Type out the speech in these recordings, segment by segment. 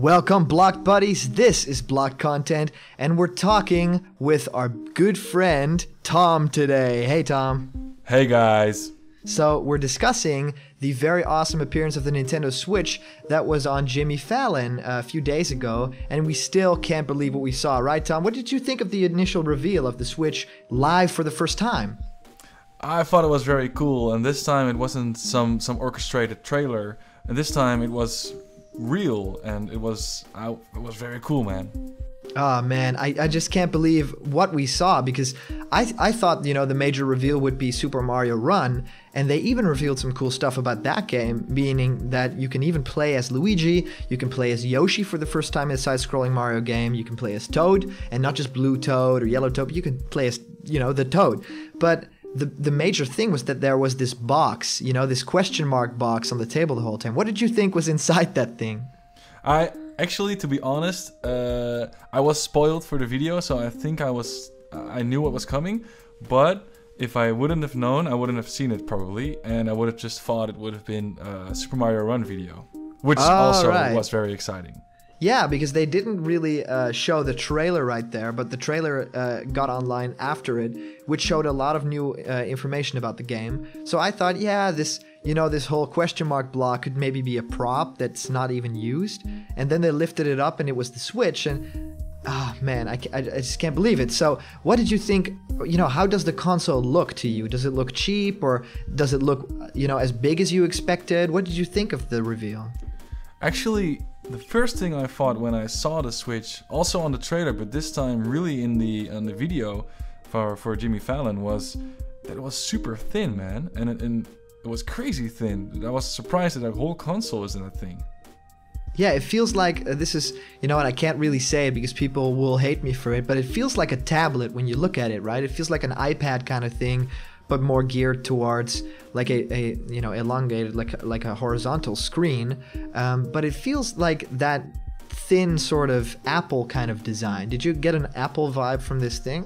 Welcome, Blocked Buddies. This is Blocked Content, and we're talking with our good friend Tom today. Hey, Tom. Hey, guys. So, we're discussing the very awesome appearance of the Nintendo Switch that was on Jimmy Fallon a few days ago, and we still can't believe what we saw, right, Tom? What did you think of the initial reveal of the Switch live for the first time? I thought it was very cool, and this time it wasn't some some orchestrated trailer, and this time it was real, and it was I, it was very cool, man. Oh man, I, I just can't believe what we saw because I I thought you know the major reveal would be Super Mario Run, and they even revealed some cool stuff about that game, meaning that you can even play as Luigi, you can play as Yoshi for the first time in a side-scrolling Mario game, you can play as Toad, and not just Blue Toad or Yellow Toad, but you can play as you know the Toad, but the the major thing was that there was this box, you know, this question mark box on the table the whole time. What did you think was inside that thing? I actually, to be honest, uh, I was spoiled for the video, so I think I was I knew what was coming, but if I wouldn't have known, I wouldn't have seen it probably, and I would have just thought it would have been a Super Mario Run video, which oh, also right. was very exciting. Yeah, because they didn't really uh, show the trailer right there, but the trailer uh, got online after it, which showed a lot of new uh, information about the game. So I thought, yeah, this you know this whole question mark block could maybe be a prop that's not even used. And then they lifted it up, and it was the Switch, and oh, man, I, I, I just can't believe it. So what did you think? You know, how does the console look to you? Does it look cheap, or does it look you know as big as you expected? What did you think of the reveal? Actually, the first thing I thought when I saw the Switch, also on the trailer, but this time really in the in the video for for Jimmy Fallon, was that it was super thin, man, and it, and it was crazy thin. I was surprised that a whole console isn't a thing. Yeah, it feels like uh, this is, you know, and I can't really say it because people will hate me for it, but it feels like a tablet when you look at it, right? It feels like an iPad kind of thing but more geared towards like a, a you know elongated like like a horizontal screen. Um, but it feels like that thin sort of Apple kind of design. Did you get an Apple vibe from this thing?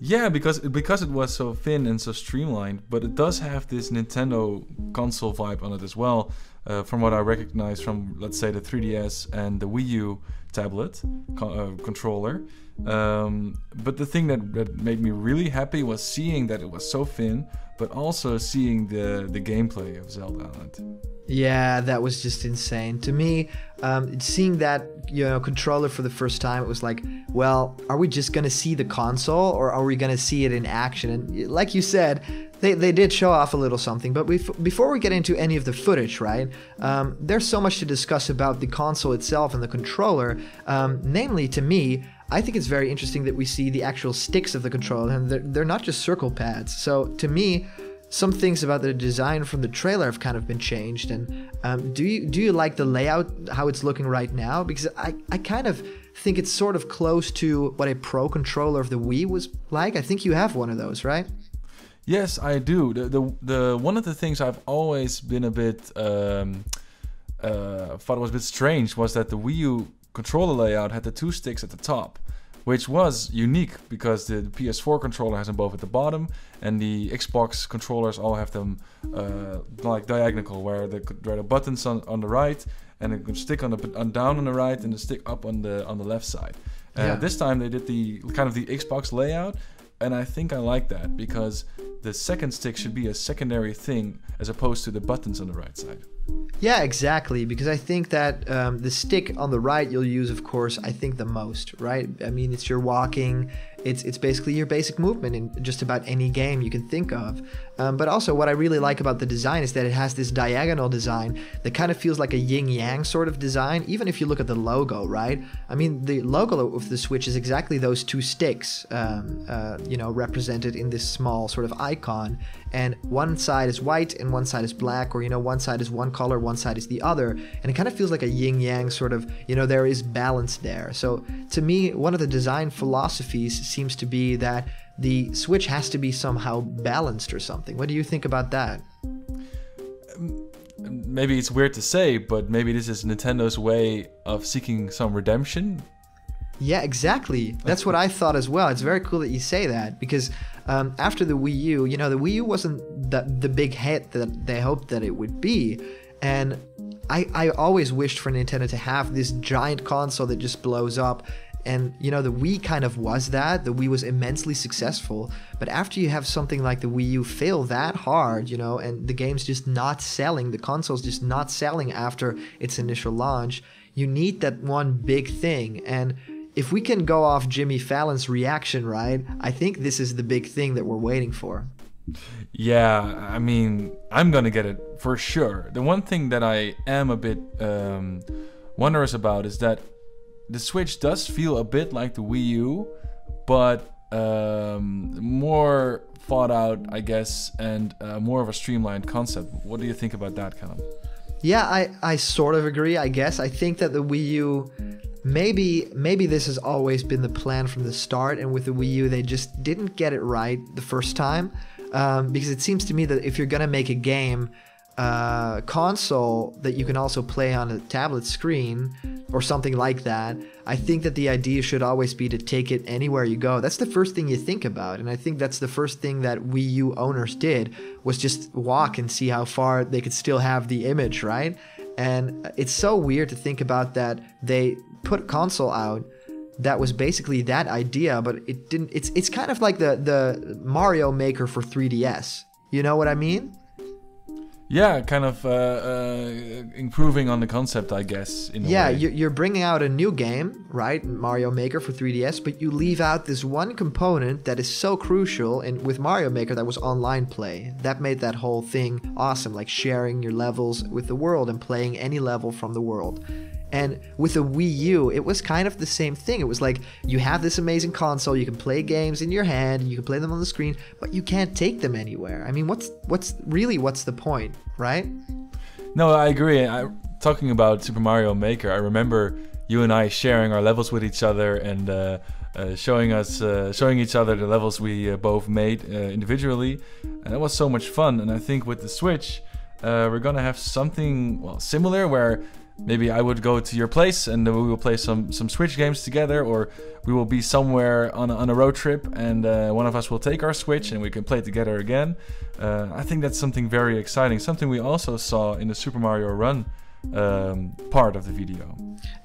Yeah, because because it was so thin and so streamlined, but it does have this Nintendo console vibe on it as well. Uh, from what I recognize from, let's say, the 3DS and the Wii U tablet co- uh, controller. Um, but the thing that, that made me really happy was seeing that it was so thin, but also seeing the, the gameplay of Zelda it. Yeah, that was just insane. To me, um, seeing that you know controller for the first time, it was like, well, are we just gonna see the console, or are we gonna see it in action? And like you said, they, they did show off a little something. But before we get into any of the footage, right? Um, there's so much to discuss about the console itself and the controller. Um, namely, to me, I think it's very interesting that we see the actual sticks of the controller, and they're, they're not just circle pads. So to me, some things about the design from the trailer have kind of been changed. And um, do you do you like the layout, how it's looking right now? Because I, I kind of think it's sort of close to what a pro controller of the Wii was like. I think you have one of those, right? Yes, I do. The the, the one of the things I've always been a bit um, uh, thought was a bit strange was that the Wii U controller layout had the two sticks at the top, which was unique because the, PS4 controller has them both at the bottom, and the Xbox controllers all have them uh, like diagonal, where the where the buttons on, on the right and a stick on the on down on the right and the stick up on the on the left side. Uh, yeah. This time they did the kind of the Xbox layout, and I think I like that because the second stick should be a secondary thing as opposed to the buttons on the right side. Yeah, exactly. Because I think that um, the stick on the right you'll use, of course, I think the most, right? I mean, it's your walking, it's it's basically your basic movement in just about any game you can think of. Um, but also, what I really like about the design is that it has this diagonal design that kind of feels like a yin yang sort of design. Even if you look at the logo, right? I mean, the logo of the Switch is exactly those two sticks, um, uh, you know, represented in this small sort of icon. And one side is white and one side is black, or you know, one side is one color, one side is the other, and it kind of feels like a yin yang sort of. You know, there is balance there. So to me, one of the design philosophies seems to be that the Switch has to be somehow balanced or something. What do you think about that? Maybe it's weird to say, but maybe this is Nintendo's way of seeking some redemption. Yeah, exactly. That's what I thought as well. It's very cool that you say that because um, after the Wii U, you know, the Wii U wasn't the, the big hit that they hoped that it would be. And I, I always wished for Nintendo to have this giant console that just blows up. And you know, the Wii kind of was that. The Wii was immensely successful. But after you have something like the Wii U fail that hard, you know, and the game's just not selling, the console's just not selling after its initial launch, you need that one big thing. And if we can go off Jimmy Fallon's reaction, right, I think this is the big thing that we're waiting for. Yeah, I mean, I'm gonna get it for sure. The one thing that I am a bit um, wondrous about is that the Switch does feel a bit like the Wii U, but um, more thought out, I guess, and uh, more of a streamlined concept. What do you think about that, Callum? Yeah, I, I sort of agree, I guess. I think that the Wii U maybe maybe this has always been the plan from the start and with the Wii U they just didn't get it right the first time. Um, because it seems to me that if you're gonna make a game uh, console that you can also play on a tablet screen or something like that, I think that the idea should always be to take it anywhere you go. That's the first thing you think about, and I think that's the first thing that Wii U owners did was just walk and see how far they could still have the image, right? And it's so weird to think about that they put a console out that was basically that idea, but it didn't. It's it's kind of like the the Mario Maker for 3DS. You know what I mean? Yeah, kind of uh, uh, improving on the concept, I guess. yeah, you're bringing out a new game, right? Mario Maker for 3DS, but you leave out this one component that is so crucial. And with Mario Maker, that was online play. That made that whole thing awesome, like sharing your levels with the world and playing any level from the world. And with the Wii U, it was kind of the same thing. It was like you have this amazing console, you can play games in your hand, and you can play them on the screen, but you can't take them anywhere. I mean, what's what's really what's the point, right? No, I agree. I, talking about Super Mario Maker, I remember you and I sharing our levels with each other and uh, uh, showing us uh, showing each other the levels we uh, both made uh, individually, and it was so much fun. And I think with the Switch, uh, we're gonna have something well similar where maybe I would go to your place and we will play some some Switch games together, or we will be somewhere on a, on a road trip and uh, one of us will take our Switch and we can play together again. Uh, I think that's something very exciting. Something we also saw in the Super Mario Run um, part of the video.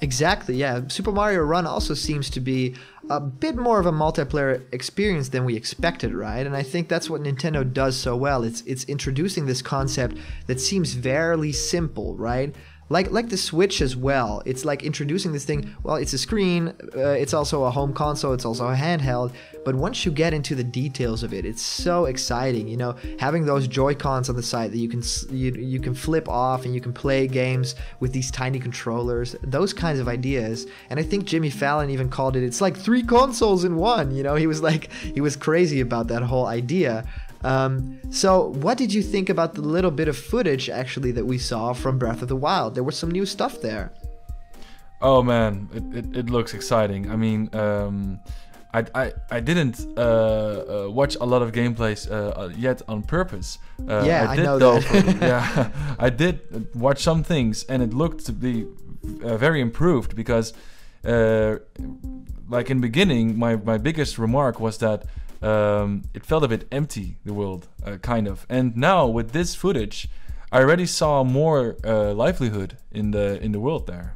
Exactly, yeah. Super Mario Run also seems to be a bit more of a multiplayer experience than we expected, right? And I think that's what Nintendo does so well. It's it's introducing this concept that seems very simple, right? Like like the Switch as well. It's like introducing this thing. Well, it's a screen. Uh, it's also a home console. It's also a handheld. But once you get into the details of it, it's so exciting. You know, having those Joy Cons on the side that you can you, you can flip off and you can play games with these tiny controllers. Those kinds of ideas. And I think Jimmy Fallon even called it. It's like three consoles in one. You know, he was like he was crazy about that whole idea. Um, so, what did you think about the little bit of footage actually that we saw from Breath of the Wild? There was some new stuff there. Oh man, it, it, it looks exciting. I mean, um, I, I, I didn't uh, uh, watch a lot of gameplays uh, uh yet on purpose. Uh, yeah, I, did, I know though, that. yeah, I did watch some things, and it looked to be uh, very improved because, like in beginning, my, my biggest remark was that um, it felt a bit empty, the world, uh, kind of. And now with this footage, I already saw more uh, livelihood in the in the world there.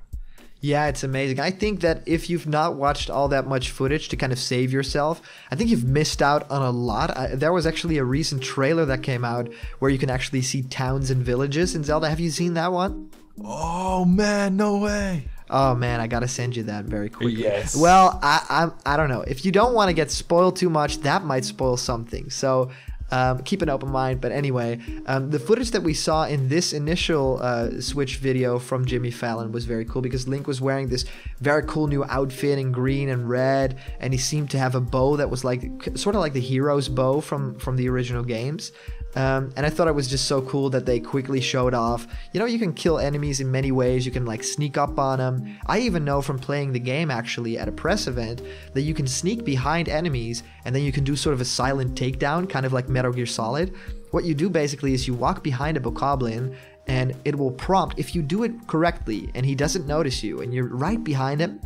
Yeah, it's amazing. I think that if you've not watched all that much footage to kind of save yourself, I think you've missed out on a lot. I, there was actually a recent trailer that came out where you can actually see towns and villages in Zelda. Have you seen that one? Oh man, no way. Oh man, I gotta send you that very quickly. Yes. Well, I I'm, I don't know. If you don't want to get spoiled too much, that might spoil something. So um, keep an open mind. But anyway, um, the footage that we saw in this initial uh, Switch video from Jimmy Fallon was very cool because Link was wearing this very cool new outfit in green and red, and he seemed to have a bow that was like sort of like the hero's bow from from the original games. Um, and I thought it was just so cool that they quickly showed off. You know, you can kill enemies in many ways. You can like sneak up on them. I even know from playing the game actually at a press event that you can sneak behind enemies and then you can do sort of a silent takedown, kind of like Metal Gear Solid. What you do basically is you walk behind a bokoblin and it will prompt if you do it correctly and he doesn't notice you and you're right behind him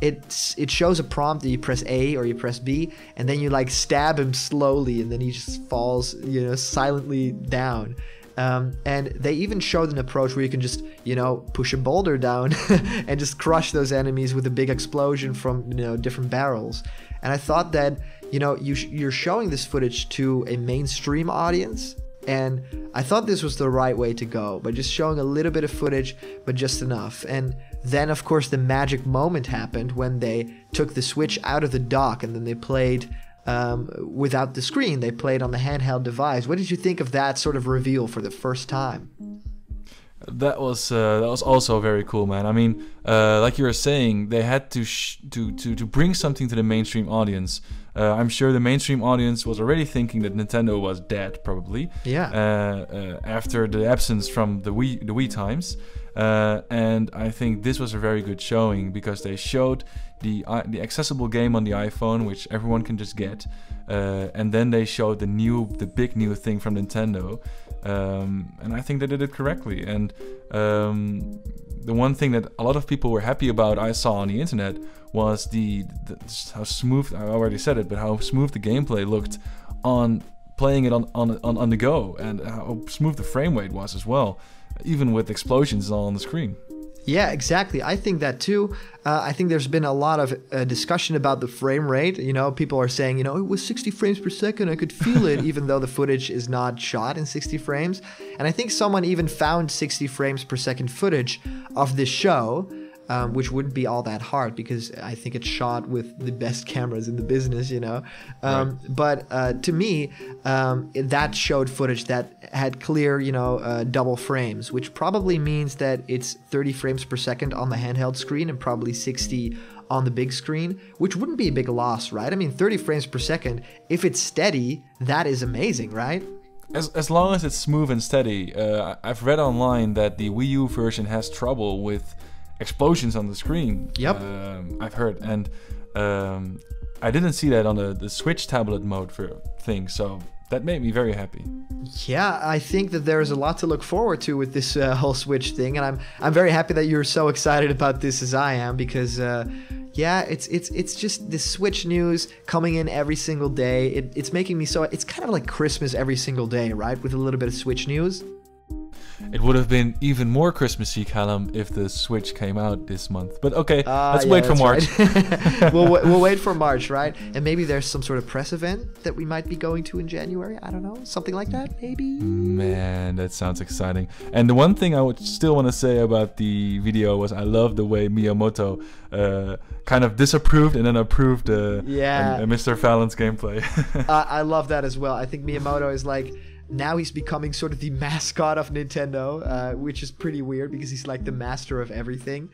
it it shows a prompt that you press A or you press B, and then you like stab him slowly, and then he just falls, you know, silently down. Um, and they even showed an approach where you can just, you know, push a boulder down and just crush those enemies with a big explosion from, you know, different barrels. And I thought that, you know, you sh- you're showing this footage to a mainstream audience. And I thought this was the right way to go, by just showing a little bit of footage, but just enough. And then, of course, the magic moment happened when they took the Switch out of the dock and then they played um, without the screen. They played on the handheld device. What did you think of that sort of reveal for the first time? That was uh, that was also very cool, man. I mean, uh, like you were saying, they had to to to to bring something to the mainstream audience. Uh, I'm sure the mainstream audience was already thinking that Nintendo was dead, probably. Yeah. Uh, uh, after the absence from the Wii the Wii times, uh, and I think this was a very good showing because they showed the uh, the accessible game on the iPhone, which everyone can just get, uh, and then they showed the new the big new thing from Nintendo, um, and I think they did it correctly. And um, the one thing that a lot of people were happy about, I saw on the internet, was the, the how smooth. I already said it, but how smooth the gameplay looked on playing it on on on, on the go, and how smooth the frame rate was as well, even with explosions all on the screen. Yeah, exactly. I think that too. Uh, I think there's been a lot of uh, discussion about the frame rate. You know, people are saying, you know, it was 60 frames per second. I could feel it, even though the footage is not shot in 60 frames. And I think someone even found 60 frames per second footage of this show um, which wouldn't be all that hard because I think it's shot with the best cameras in the business, you know. Um, right. But uh, to me, um, that showed footage that had clear, you know, uh, double frames, which probably means that it's 30 frames per second on the handheld screen and probably 60 on the big screen, which wouldn't be a big loss, right? I mean, 30 frames per second, if it's steady, that is amazing, right? As, as long as it's smooth and steady, uh, I've read online that the Wii U version has trouble with explosions on the screen. Yep. Um, I've heard, and um, I didn't see that on the, the Switch tablet mode for thing, so that made me very happy. Yeah, I think that there's a lot to look forward to with this uh, whole Switch thing, and I'm I'm very happy that you're so excited about this as I am because. Uh, yeah, it's it's it's just the Switch news coming in every single day. It, it's making me so. It's kind of like Christmas every single day, right? With a little bit of Switch news. It would have been even more Christmassy, Callum, if the Switch came out this month. But okay, uh, let's yeah, wait for March. Right. we'll, we'll wait for March, right? And maybe there's some sort of press event that we might be going to in January. I don't know, something like that, maybe. Man, that sounds exciting. And the one thing I would still want to say about the video was I love the way Miyamoto uh, kind of disapproved and then approved uh, yeah. Mr. Fallon's gameplay. I love that as well. I think Miyamoto is like now he's becoming sort of the mascot of Nintendo, uh, which is pretty weird because he's like the master of everything.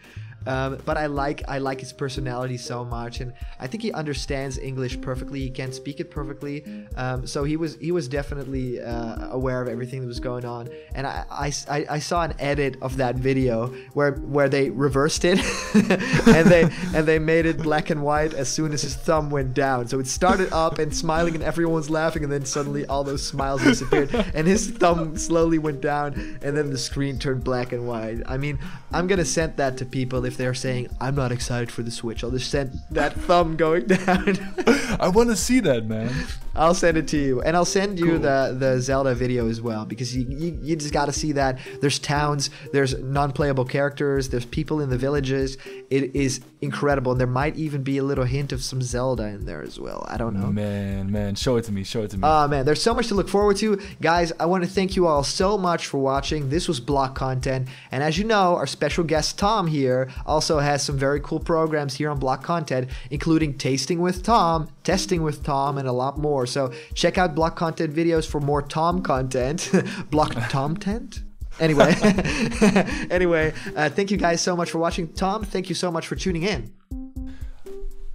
Um, but I like I like his personality so much, and I think he understands English perfectly. He can speak it perfectly, um, so he was he was definitely uh, aware of everything that was going on. And I, I, I saw an edit of that video where where they reversed it, and they and they made it black and white as soon as his thumb went down. So it started up and smiling, and everyone was laughing, and then suddenly all those smiles disappeared, and his thumb slowly went down, and then the screen turned black and white. I mean, I'm gonna send that to people if if they're saying I'm not excited for the Switch, I'll just send that thumb going down. I want to see that, man. I'll send it to you, and I'll send you cool. the the Zelda video as well because you you, you just got to see that. There's towns, there's non-playable characters, there's people in the villages. It is incredible, and there might even be a little hint of some Zelda in there as well. I don't know. Man, man, show it to me, show it to me. Oh man, there's so much to look forward to, guys. I want to thank you all so much for watching. This was Blocked Content, and as you know, our special guest Tom here also has some very cool programs here on Blocked Content, including Tasting with Tom, Testing with Tom, and a lot more more. So check out Blocked Content videos for more Tom content. Block Tom tent? Anyway, anyway, uh, thank you guys so much for watching. Tom, thank you so much for tuning in.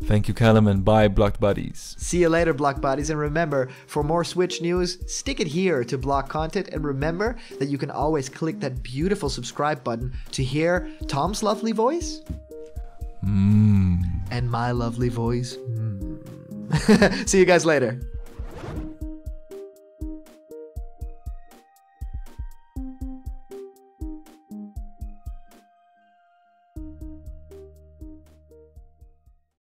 Thank you, Callum, and bye, Blocked Buddies. See you later, Block Buddies. And remember, for more Switch news, stick it here to Blocked Content. And remember that you can always click that beautiful subscribe button to hear Tom's lovely voice mm. and my lovely voice. Mm. See you guys later.